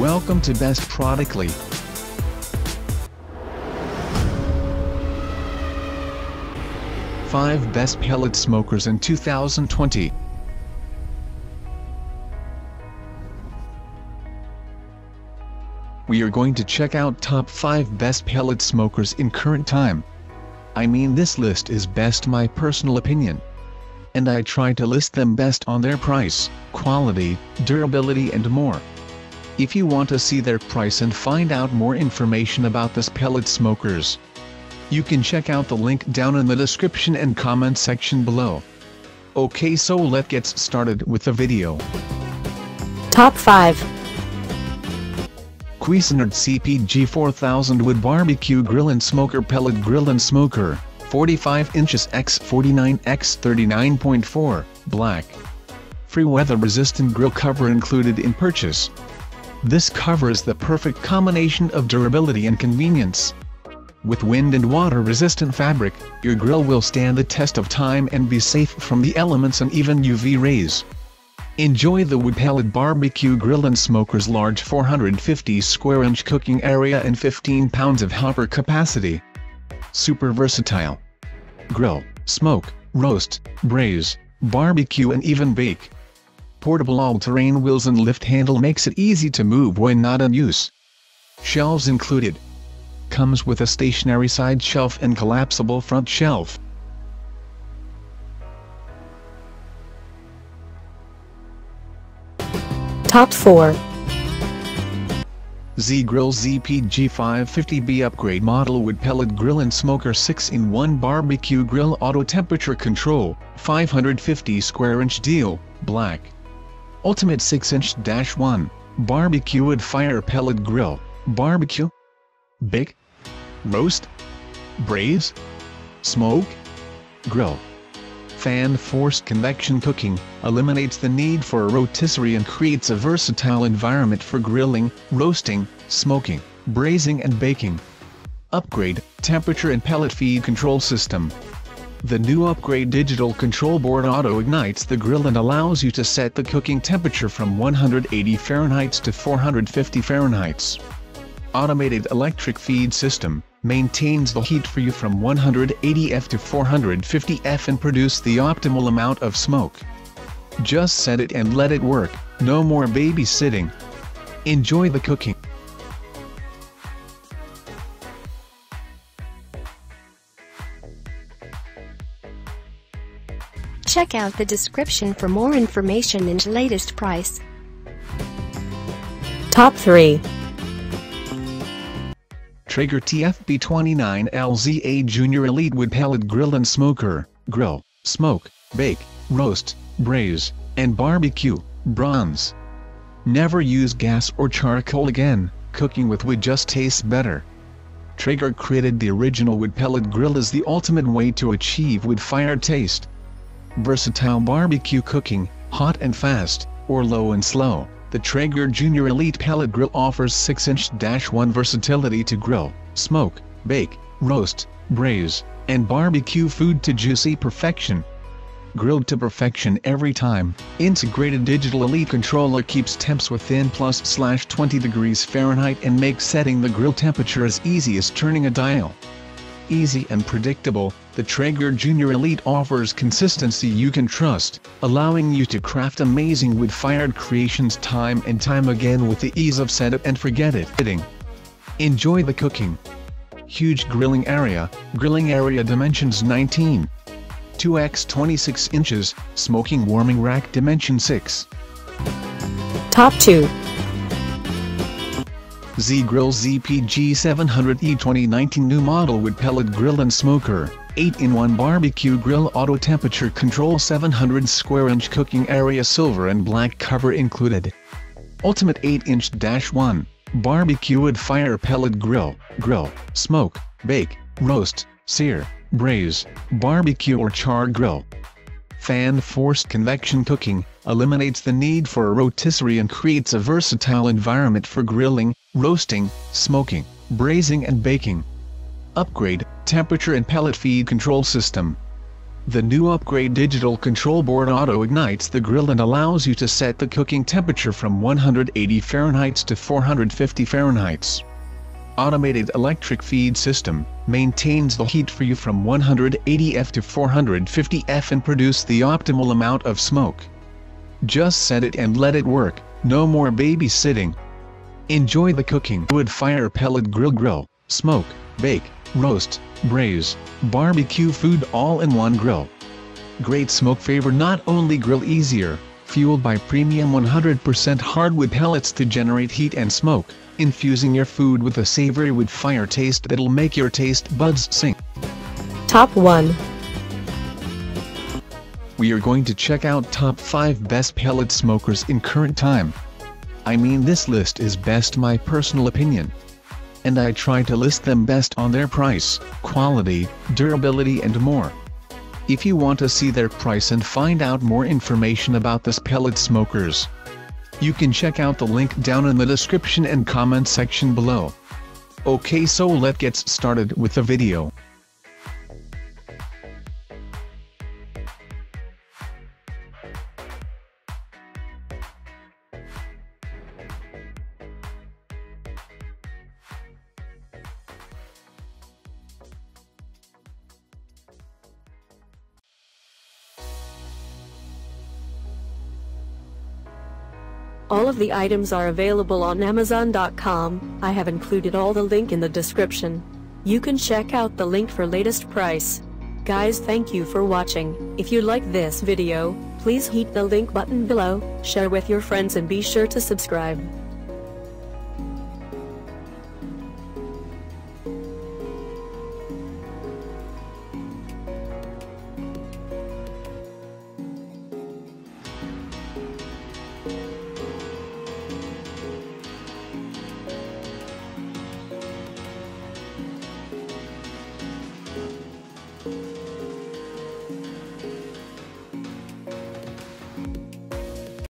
Welcome to Best Productly. Five Best Pellet Smokers in 2020. We are going to check out top 5 best pellet smokers in current time. I mean this list is best my personal opinion. And I try to list them best on their price, quality, durability and more. If you want to see their price and find out more information about this pellet smokers, you can check out the link down in the description and comment section below. Okay so let's get started with the video. Top 5 Cuisinart CPG 4000 wood barbecue grill and smoker pellet grill and smoker, 45 inches x 49 x 39.4, black. Free weather resistant grill cover included in purchase. This cover is the perfect combination of durability and convenience. With wind and water resistant fabric, your grill will stand the test of time and be safe from the elements and even UV rays. Enjoy the wood pellet barbecue grill and smoker's large 450 square inch cooking area and 15 pounds of hopper capacity. Super versatile. Grill, smoke, roast, braise, barbecue and even bake. Portable all-terrain wheels and lift handle makes it easy to move when not in use. Shelves included. Comes with a stationary side shelf and collapsible front shelf. Top 4 Z-Grill ZPG 550B upgrade model wood pellet grill and smoker 6-in-1 barbecue grill auto temperature control, 550 square inch deal, black. Ultimate 6-inch dash 1, barbecue wood fire pellet grill, barbecue, bake, roast, braise, smoke, grill. Fan forced convection cooking eliminates the need for a rotisserie and creates a versatile environment for grilling, roasting, smoking, braising and baking. Upgrade, temperature and pellet feed control system. The new upgrade digital control board auto ignites the grill and allows you to set the cooking temperature from 180 Fahrenheit to 450 Fahrenheit. Automated electric feed system maintains the heat for you from 180 F to 450 F and produce the optimal amount of smoke. Just set it and let it work, no more babysitting. Enjoy the cooking. Check out the description for more information and latest price. Top 3 Traeger TFB29 LZA Junior Elite Wood Pellet Grill and Smoker, Grill, Smoke, Bake, Roast, Braise, and Barbecue, Bronze. Never use gas or charcoal again, cooking with wood just tastes better. Traeger created the original wood pellet grill as the ultimate way to achieve wood-fired taste. Versatile barbecue cooking, hot and fast, or low and slow. The Traeger Junior Elite Pellet Grill offers 6-inch-1 versatility to grill, smoke, bake, roast, braise, and barbecue food to juicy perfection. Grilled to perfection every time, integrated digital elite controller keeps temps within plus slash 20 degrees Fahrenheit and makes setting the grill temperature as easy as turning a dial easy and predictable, the Traeger Junior Elite offers consistency you can trust, allowing you to craft amazing wood-fired creations time and time again with the ease of setup and forget it. Enjoy the cooking. Huge grilling area, grilling area dimensions 19. 2x 26 inches, smoking warming rack dimension 6. Top 2 Z-Grill ZPG 700E 2019 new model wood pellet grill and smoker, 8-in-1 barbecue grill auto temperature control 700 square inch cooking area silver and black cover included. Ultimate 8-inch dash 1, barbecue wood fire pellet grill, grill, smoke, bake, roast, sear, braise, barbecue or char grill. Fan forced convection cooking eliminates the need for a rotisserie and creates a versatile environment for grilling, roasting, smoking, braising and baking. Upgrade, temperature and pellet feed control system. The new upgrade digital control board auto ignites the grill and allows you to set the cooking temperature from 180 Fahrenheit to 450 Fahrenheit. Automated electric feed system maintains the heat for you from 180 F to 450 F and produce the optimal amount of smoke. Just set it and let it work, no more babysitting. Enjoy the cooking wood fire pellet grill grill, smoke, bake, roast, braise, barbecue food all in one grill. Great smoke favor not only grill easier, fueled by premium 100% hardwood pellets to generate heat and smoke, infusing your food with a savory wood fire taste that'll make your taste buds sing. Top 1. We are going to check out top 5 best pellet smokers in current time. I mean this list is best my personal opinion and I try to list them best on their price, quality, durability and more. If you want to see their price and find out more information about this pellet smokers, you can check out the link down in the description and comment section below. Okay so let's get started with the video. All of the items are available on Amazon.com. I have included all the link in the description. You can check out the link for latest price. Guys thank you for watching. If you like this video, please hit the link button below, share with your friends and be sure to subscribe.